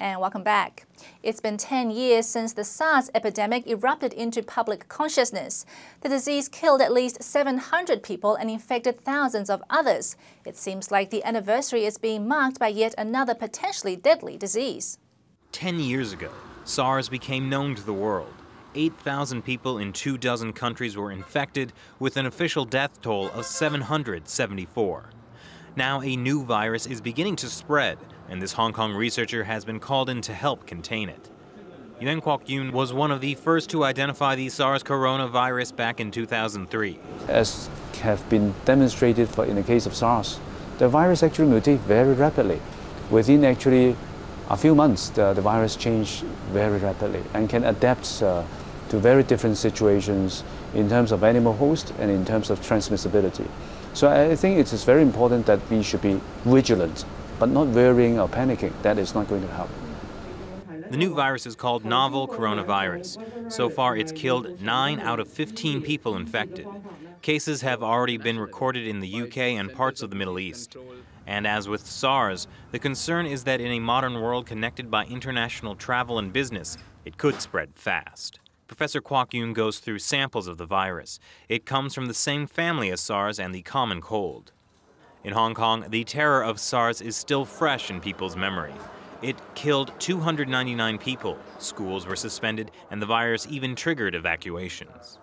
And welcome back. It's been 10 years since the SARS epidemic erupted into public consciousness. The disease killed at least 700 people and infected thousands of others. It seems like the anniversary is being marked by yet another potentially deadly disease. 10 years ago, SARS became known to the world. 8,000 people in two dozen countries were infected, with an official death toll of 774. Now a new virus is beginning to spread, and this Hong Kong researcher has been called in to help contain it. Yuen Kwok Yung was one of the first to identify the SARS coronavirus back in 2003. As have been demonstrated for in the case of SARS, the virus actually mutates very rapidly. Within actually a few months, the, the virus changed very rapidly and can adapt uh, to very different situations in terms of animal host and in terms of transmissibility. So I think it is very important that we should be vigilant but not worrying or panicking. That is not going to help. The new virus is called novel coronavirus. So far, it's killed 9 out of 15 people infected. Cases have already been recorded in the UK and parts of the Middle East. And as with SARS, the concern is that in a modern world connected by international travel and business, it could spread fast. Professor Kwok Yung goes through samples of the virus. It comes from the same family as SARS and the common cold. In Hong Kong, the terror of SARS is still fresh in people's memory. It killed 299 people, schools were suspended, and the virus even triggered evacuations.